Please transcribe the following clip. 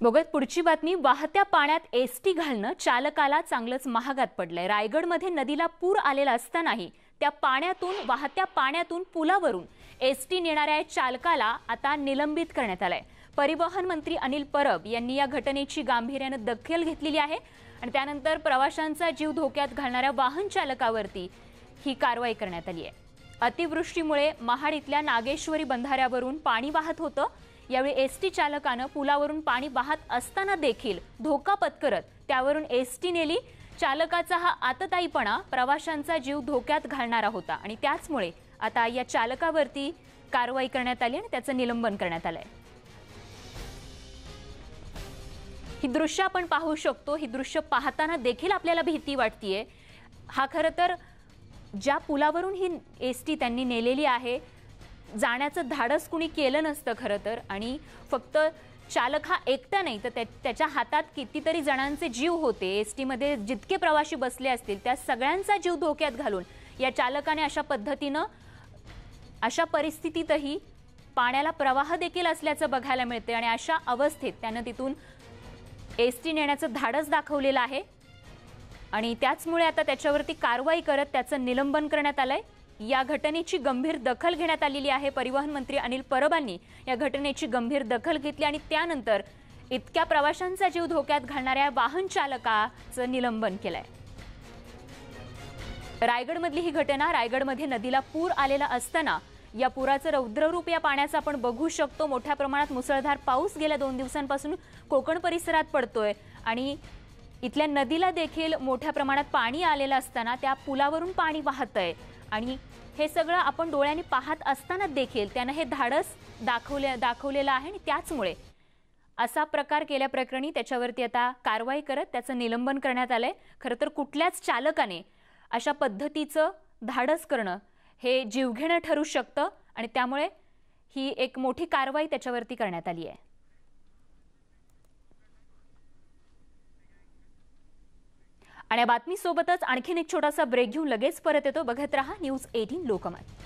बघत पुढची बातमी वाहत्या पाण्यात एसटी घालणं चालकाला चांगलंच महागात पडलंय. रायगडमध्ये नदीला पूर आलेला असतानाही त्या पाण्यातून वाहत्या पाण्यातून पुलावरून एसटी नेणाऱ्या चालकाला आता निलंबित करण्यात आलंय. परिवहन मंत्री अनिल परब यांनी या घटनेची गांभीर्यानं दखल घेतलेली आहे आणि त्यानंतर प्रवाशांचा जीव धोक्यात घालणाऱ्या वाहन चालकावरती ही कारवाई करण्यात आली आहे. अतिवृष्टीमुळे महाड इथल्या नागेश्वरी बंधाऱ्यावरून पाणी वाहत होतं. यावेळी एस टी चालकानं पुलावरून पाणी वाहत असताना देखील धोका पत्करत त्यावरून एसटी नेली. चालकाचा हा आतताईपणा प्रवाशांचा जीव धोक्यात घालणारा होता आणि त्याचमुळे आता या चालकावरती कारवाई करण्यात आली आणि त्याचं निलंबन करण्यात आलंय. ही दृश्य आपण पाहू शकतो. ही दृश्य पाहताना देखील आपल्याला भीती वाटतीये. हा खरं तर ज्या पुलावरून ही एस टी त्यांनी नेलेली आहे जाण्याचं धाडस कुणी केलं नसतं खरं तर. आणि फक्त चालक हा एकटा नाही तर त्या- त्याच्या हातात कितीतरी जणांचे जीव होते. एस टीमध्ये जितके प्रवासी बसले असतील त्या सगळ्यांचा जीव धोक्यात घालून या चालकाने अशा पद्धतीनं अशा परिस्थितीतही पाण्याला प्रवाह देखील असल्याचं बघायला मिळते आणि अशा अवस्थेत त्यानं तिथून एस टी नेण्याचं धाडस दाखवलेलं आहे. आणि त्याचमुळे आता त्याच्यावरती कारवाई करत त्याचं निलंबन करण्यात आलंय. या घटनेची गंभीर दखल घेण्यात आलेली आहे परिवहन मंत्री अनिल परबांनी. या घटनेची गंभीर दखल घेतली आणि त्यानंतर इतक्या प्रवाशांचा जीव धोक्यात घालणाऱ्या वाहन चालकाचं निलंबन केलंय. रायगडमधली ही घटना रायगडमध्ये नदीला पूर आलेला असताना या पुराचं रौद्ररूप या पाण्याचं आपण बघू शकतो. मोठ्या प्रमाणात मुसळधार पाऊस गेल्या दोन दिवसांपासून कोकण परिसरात पडतोय आणि इथल्या नदीला देखील मोठ्या प्रमाणात पाणी आलेलं असताना त्या पुलावरून पाणी वाहतंय. आणि हे सगळं आपण डोळ्यांनी पाहत असताना देखील त्यानं हे धाडस दाखवले दाखवलेलं आहे आणि त्याचमुळे असा प्रकार केल्याप्रकरणी त्याच्यावरती आता कारवाई करत त्याचं निलंबन करण्यात आलंय. खरं तर कुठल्याच चालकाने अशा पद्धतीचं धाडस करणं हे जीवघेणं ठरू शकतं आणि त्यामुळे ही एक मोठी कारवाई त्याच्यावरती करण्यात आली आहे. आणि या बातमीसोबतच आणखीन एक छोटासा ब्रेक घेऊन लगेच परत येतो. बघत रहा न्यूज एटीन लोकमत.